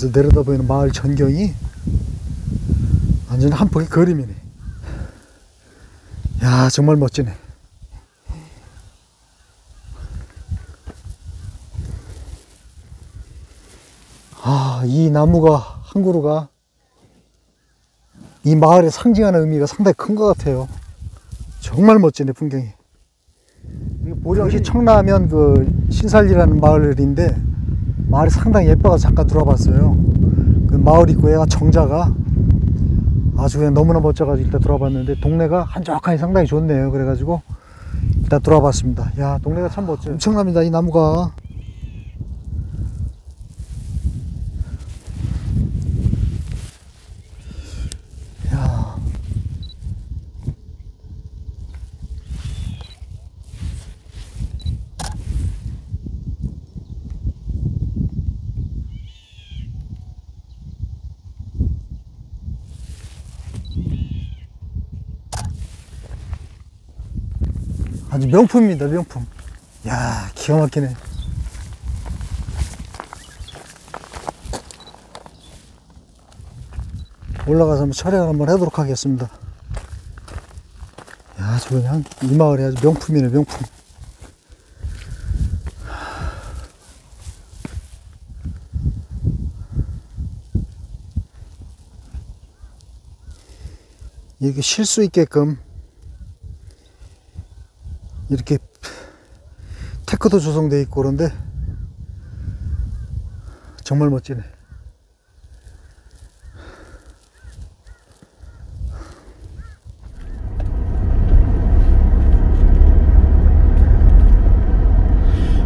여기서 내려다 보이는 마을 전경이 완전 한 폭의 그림이네. 야, 정말 멋지네. 아, 이 나무가, 한 그루가 이 마을에 상징하는 의미가 상당히 큰 것 같아요. 정말 멋지네, 풍경이. 보령시 청라하면 그 신살리라는 마을인데 마을이 상당히 예뻐서 잠깐 들어봤어요. 그 마을 입구에가 정자가 아주 그냥 너무나 멋져가지고 일단 들어봤는데 동네가 한적하니 상당히 좋네요. 그래가지고 일단 들어봤습니다. 야 동네가 참 멋져요. 엄청납니다 이 나무가. 아주 명품입니다, 명품. 야, 기가 막히네. 올라가서 한번 촬영을 한번 하도록 하겠습니다. 야, 저 그냥 이 마을이 아주 명품이네, 명품. 이렇게 쉴 수 있게끔 이렇게 테크도 조성되어 있고 그런데 정말 멋지네.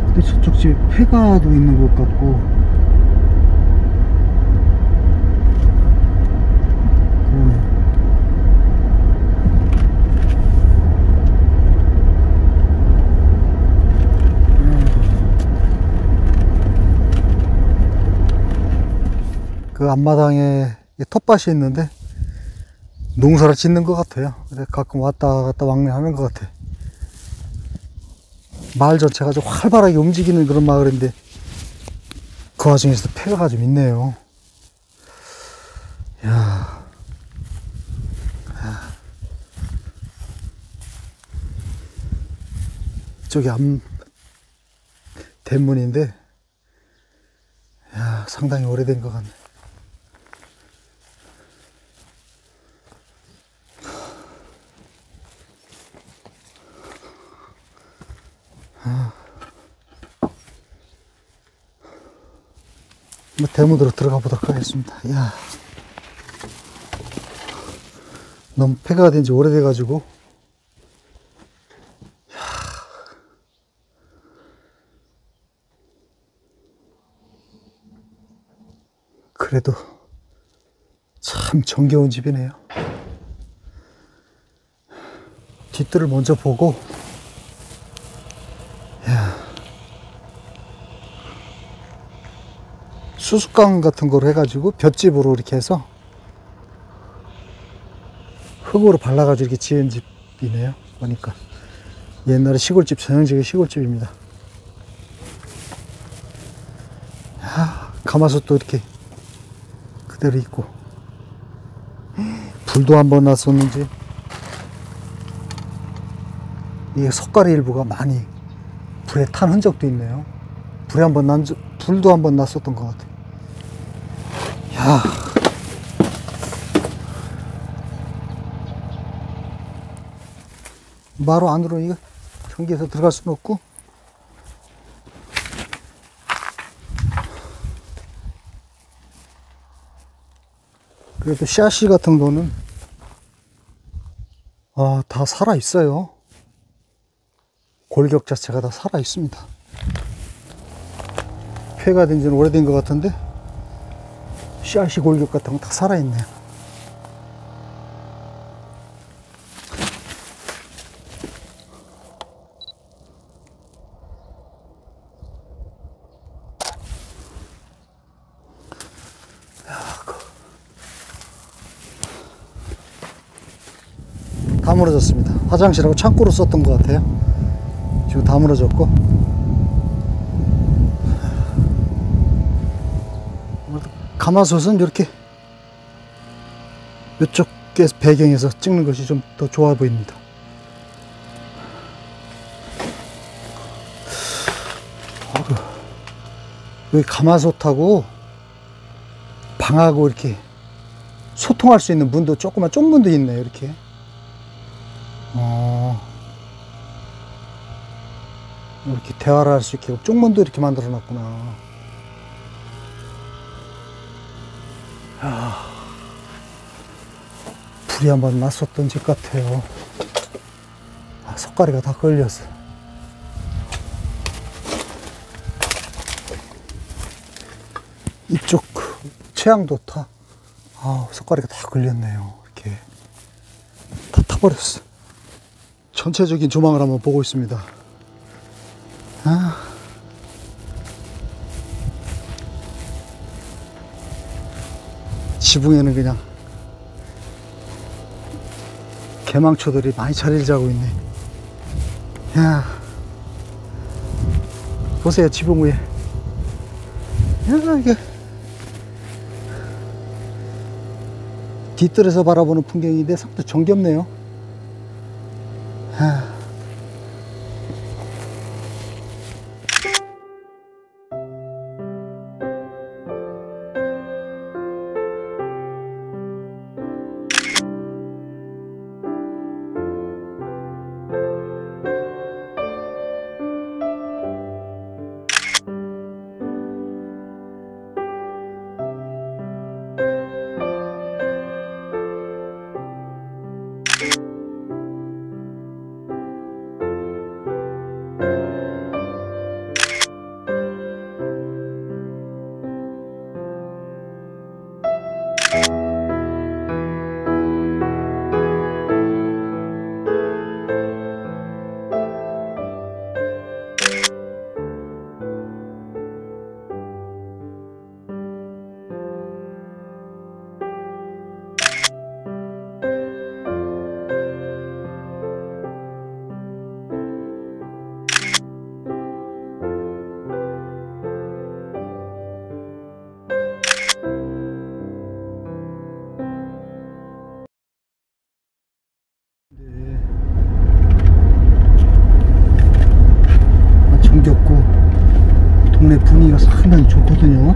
근데 저쪽 집에 폐가도 있는 것 같고 그 앞마당에 이 텃밭이 있는데 농사를 짓는 것 같아요. 가끔 왔다 갔다 왕래하는 것 같아. 마을 전체가 좀 활발하게 움직이는 그런 마을인데 그 와중에서도 폐가가 좀 있네요. 야. 야. 저기 앞 대문인데 야, 상당히 오래된 것 같네. 대문으로 들어가 보도록 하겠습니다. 야 너무 폐가가 된지 오래돼가지고. 야. 그래도 참 정겨운 집이네요. 뒷뜰을 먼저 보고, 수수깡 같은 걸 해가지고 볏집으로 이렇게 해서 흙으로 발라가지고 이렇게 지은 집이네요. 보니까 옛날에 시골집 전형적인 시골집입니다. 야, 가마솥도 이렇게 그대로 있고 불도 한 번 났었는지 이게 석가리 일부가 많이 불에 탄 흔적도 있네요. 불에 한 번 난, 적- 불도 한 번 났었던 것 같아요. 야. 마루 안으로 이거 경기에서 들어갈 수는 없고. 그래도 샤시 같은 거는 아, 다 살아 있어요. 골격 자체가 다 살아 있습니다. 폐가 된 지는 오래된 것 같은데 씨앗이 골격 같은 거 다 살아있네요. 다 무너졌습니다. 화장실하고 창고로 썼던 것 같아요. 지금 다 무너졌고 가마솥은 이렇게 이쪽에 배경에서 찍는 것이 좀 더 좋아 보입니다. 여기 가마솥하고 방하고 이렇게 소통할 수 있는 문도 조그만 쪽문도 있네요, 이렇게. 어, 이렇게 대화를 할 수 있게 쪽문도 이렇게 만들어 놨구나. 불이 한번 났었던 집 같아요. 아, 석가리가 다 걸렸어. 이쪽 최양도 타. 아, 석가리가 다 걸렸네요. 이렇게 다 타버렸어. 전체적인 조망을 한번 보고 있습니다. 아. 지붕에는 그냥 개망초들이 많이 자리를 잡고 있네. 야, 보세요 지붕 위에. 야 이게 뒤뜰에서 바라보는 풍경인데 상당히 정겹네요. 야.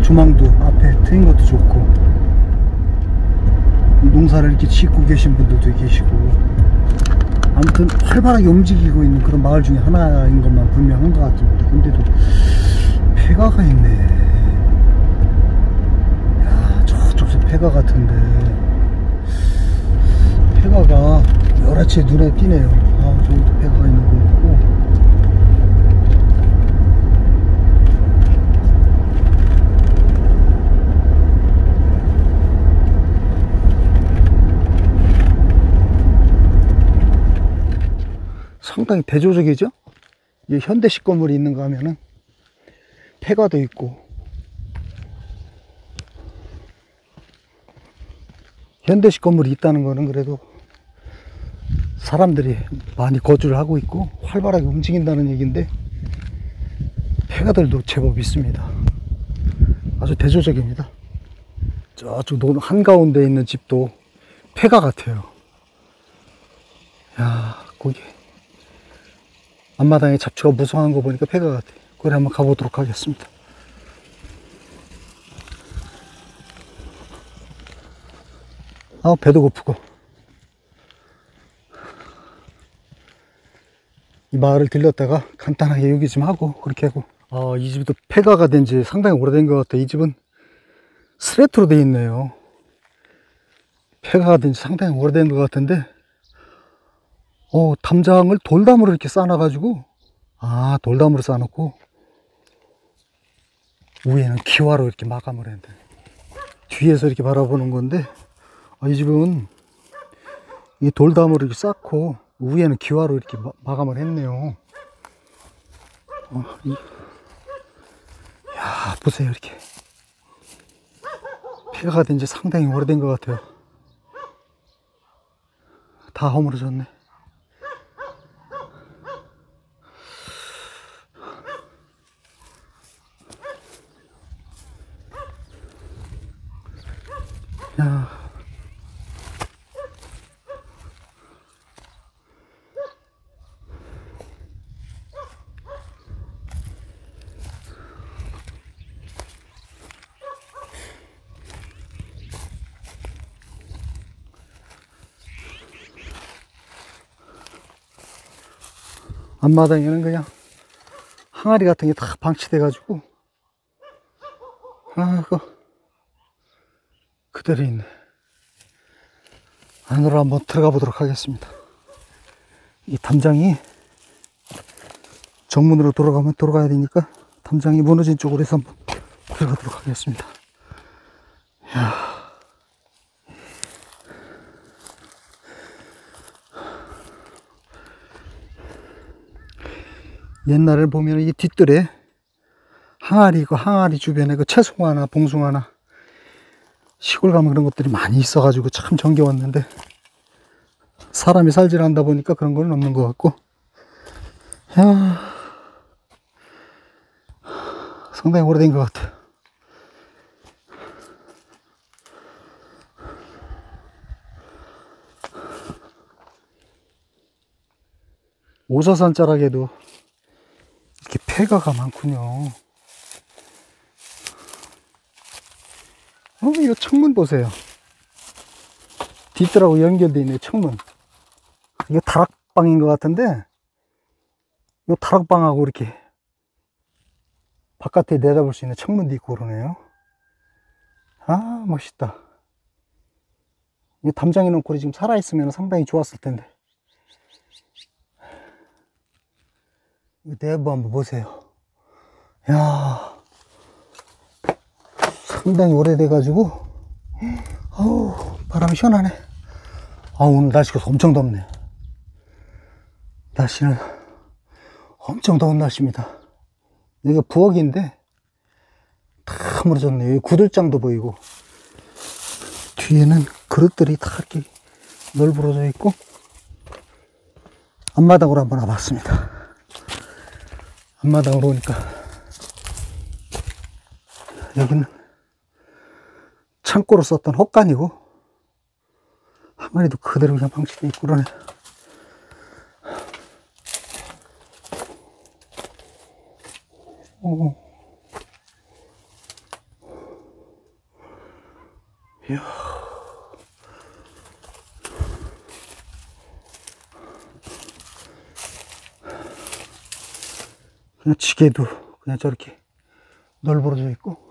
주망도 앞에 트인 것도 좋고 농사를 이렇게 짓고 계신 분들도 계시고 아무튼 활발하게 움직이고 있는 그런 마을 중에 하나인 것만 분명한 것 같습니다. 근데도 폐가가 있네. 야 저쪽에 폐가 같은데 폐가가 여라치 눈에 띄네요. 아 저기도 폐가가 있는 거 있고 상당히 대조적이죠? 이 현대식 건물이 있는가 하면은 폐가도 있고 현대식 건물이 있다는 거는 그래도 사람들이 많이 거주를 하고 있고 활발하게 움직인다는 얘기인데 폐가들도 제법 있습니다. 아주 대조적입니다. 저쪽 논 한가운데 있는 집도 폐가 같아요. 야, 거기 앞마당에 잡초가 무성한 거 보니까 폐가 같아. 그래 한번 가보도록 하겠습니다. 아, 배도 고프고. 이 마을을 들렸다가 간단하게 요기 좀 하고 그렇게 하고. 아, 이 집도 폐가가 된 지 상당히 오래된 것 같아. 이 집은 스레트로 돼 있네요. 폐가가 된 지 상당히 오래된 것 같은데 어, 담장을 돌담으로 이렇게 쌓아놔가지고, 아, 돌담으로 쌓아놓고, 위에는 기와로 이렇게 마감을 했는데, 뒤에서 이렇게 바라보는 건데, 아, 이 집은 이 돌담으로 이렇게 쌓고, 위에는 기와로 이렇게 마, 마감을 했네요. 어, 이, 야, 보세요, 이렇게. 폐가가 된 지 상당히 오래된 것 같아요. 다 허물어졌네. 야. 앞마당에는 그냥 항아리 같은 게 다 방치돼 가지고 아 그거 그대로 있네. 안으로 한번 들어가 보도록 하겠습니다. 이 담장이 정문으로 돌아가면 돌아가야 되니까 담장이 무너진 쪽으로 해서 한번 들어가도록 하겠습니다. 이야. 옛날에 보면 이 뒷뜰에 항아리, 그 항아리 주변에 그 채송화나 봉숭아나 시골 가면 그런 것들이 많이 있어가지고 참 정겨웠는데 사람이 살질 않다 보니까 그런 건 없는 것 같고 야 상당히 오래된 것 같아요. 오사산 자락에도 이렇게 폐가가 많군요. 어, 이거 창문 보세요. 뒷뜰하고 연결되어 있는 창문. 이거 다락방인 것 같은데, 이 다락방하고 이렇게 바깥에 내다볼 수 있는 창문도 있고 그러네요. 아, 멋있다. 이 담장에 놓고 지금 살아있으면 상당히 좋았을 텐데. 이 내부 한번 보세요. 야 상당히 오래돼가지고, 어우, 바람이 시원하네. 아, 오늘 날씨가 엄청 덥네. 날씨는 엄청 더운 날씨입니다. 여기가 부엌인데, 다 무너졌네. 여기 구들장도 보이고, 뒤에는 그릇들이 다 이렇게 널브러져 있고, 앞마당으로 한번 와봤습니다. 앞마당으로 오니까, 여기는 창고로 썼던 헛간이고, 항아리도 그대로 그냥 방치되어 있고 그러네. 오. 이야. 그냥 지게도 그냥 저렇게 널브러져 있고.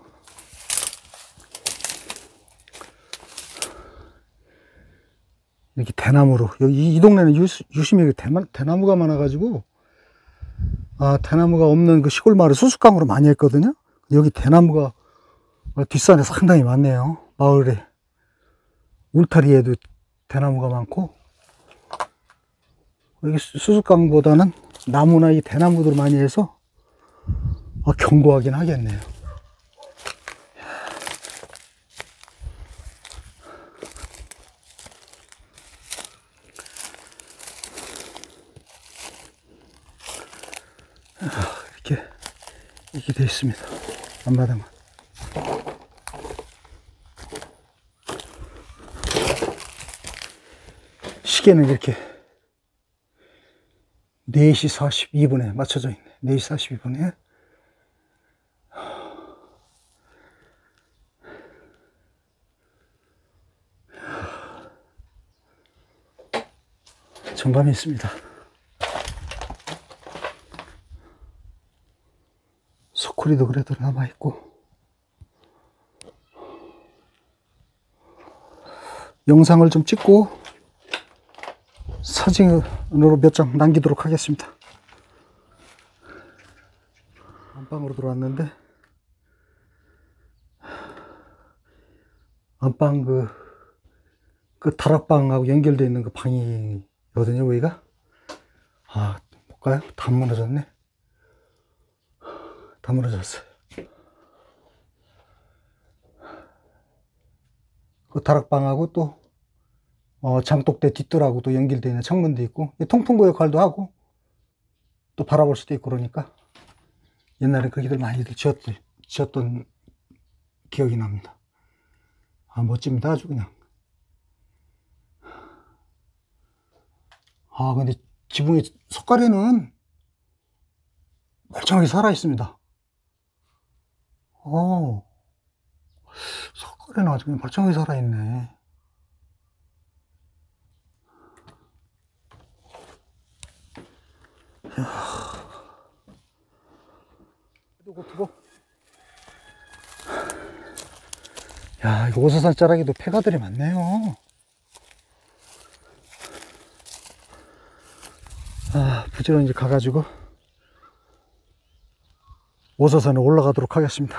이렇게 대나무로. 여기 이 동네는 유, 유심히 대나, 대나무 가 많아가지고, 아, 대나무가 없는 그 시골 마을 수수깡으로 많이 했거든요. 여기 대나무가 뒷산에 상당히 많네요. 마을에. 울타리에도 대나무가 많고, 여기 수- 수수깡보다는 나무나 이 대나무들 많이 해서 아, 견고하긴 하겠네요. 이렇게 이렇게 되어 있습니다. 앞마당은. 시계는 이렇게 4시 42분에 맞춰져 있네. 4시 42분에. 정감이 있습니다. 소쿠리도 그래도 남아있고. 영상을 좀 찍고 사진으로 몇 장 남기도록 하겠습니다. 안방으로 들어왔는데 안방 그, 그 다락방하고 연결되어 있는 그 방이거든요 여기가. 아 볼까요? 다 무너졌네 다 무너졌어요. 그 다락방하고 또, 어, 장독대 뒷뜰하고 또 연결되어 있는 창문도 있고, 이 통풍구 역할도 하고, 또 바라볼 수도 있고 그러니까, 옛날에 그렇게들 많이들 지었던, 지었던 기억이 납니다. 아, 멋집니다. 아주 그냥. 아, 근데 지붕의 석가래는 멀쩡하게 살아 있습니다. 어, 석가래는 아주 그냥 멀쩡하게 살아 있네. 두고 두고. 야, 이거 오사산 자락에도 폐가들이 많네요. 아, 부지런히 가가지고 오사산에 올라가도록 하겠습니다.